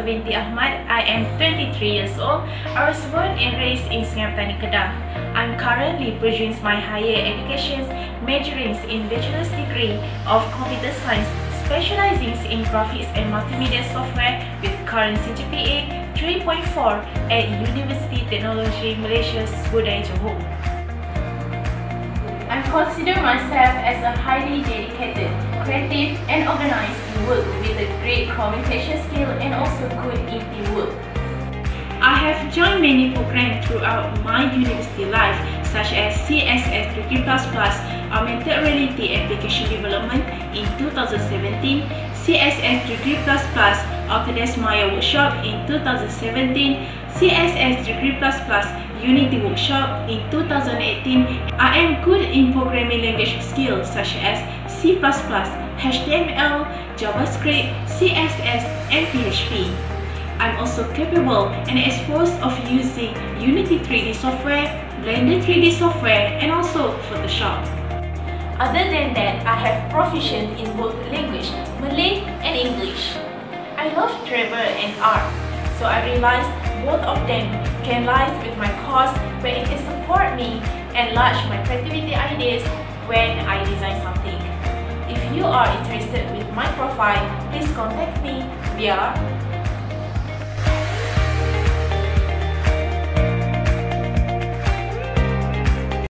Dr. Binti Ahmad. I am 23 years old. I was born and raised in Sungai Petani, Kedah. I'm currently pursuing my higher education majoring in bachelor's degree of computer science specializing in graphics and multimedia software with current CGPA 3.4 at University Technology Malaysia Budaya Johor. I consider myself as a highly dedicated, creative and organized work with a great communication skill and also good in teamwork. I have joined many programs throughout my university life such as CSS 3 Augmented Reality Application Development in 2017, CSS 3 Autodesk Maya Workshop in 2017, CSS 3 Unity Workshop in 2018. I am good in programming language skills such as C++, HTML, JavaScript, CSS, and PHP. I'm also capable and exposed of using Unity 3D software, Blender 3D software, and also Photoshop. Other than that, I have proficient in both language, Malay and English. I love travel and art, so I realized both of them can lie with my cause where it can support me and enlarge my creativity ideas when I design something. If you are interested with my profile, please contact me via